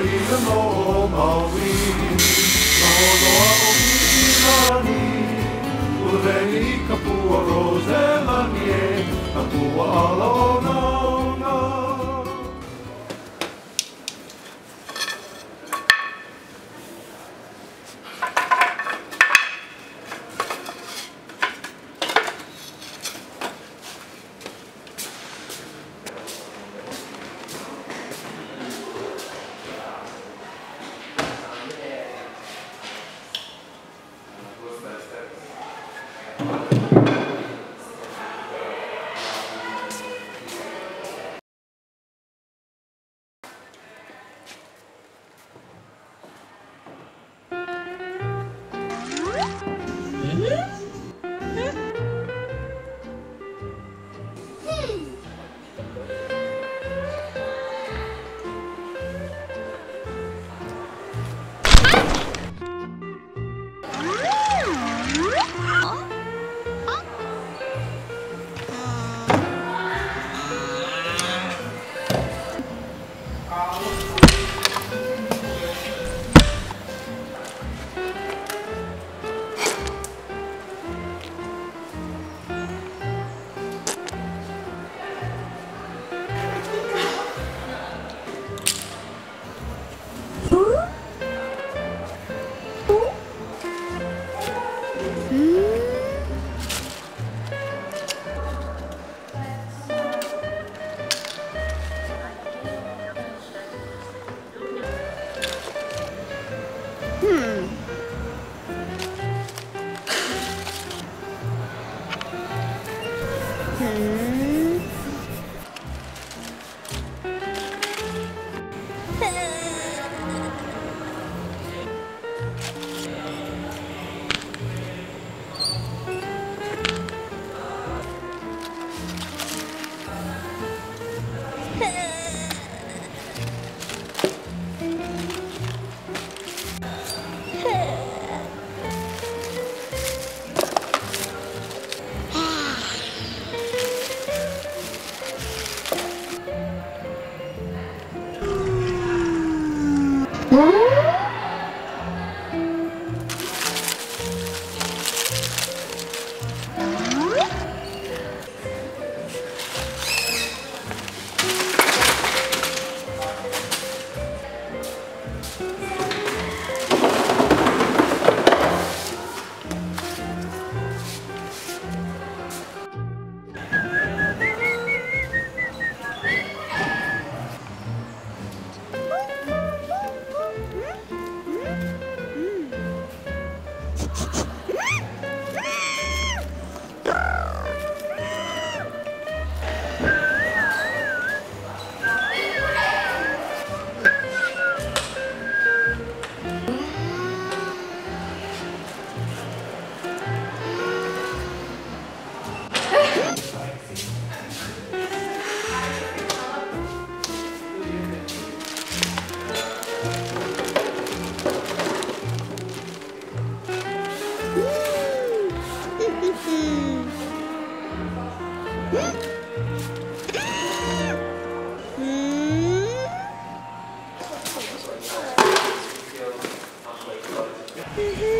i ka noho maui. Ka honoa o ki ki nani ka pua Mm-hmm. Hum. mm Mm-hmm.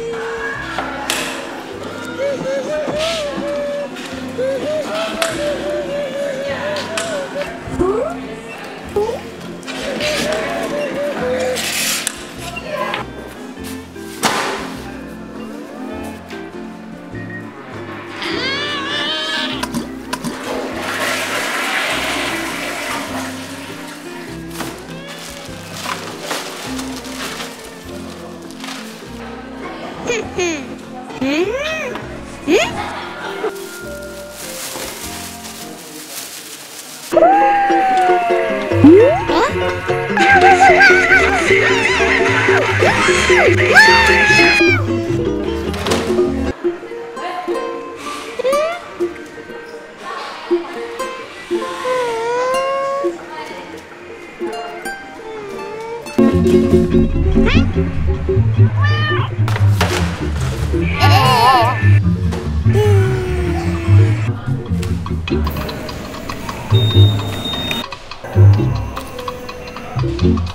Huh? Thank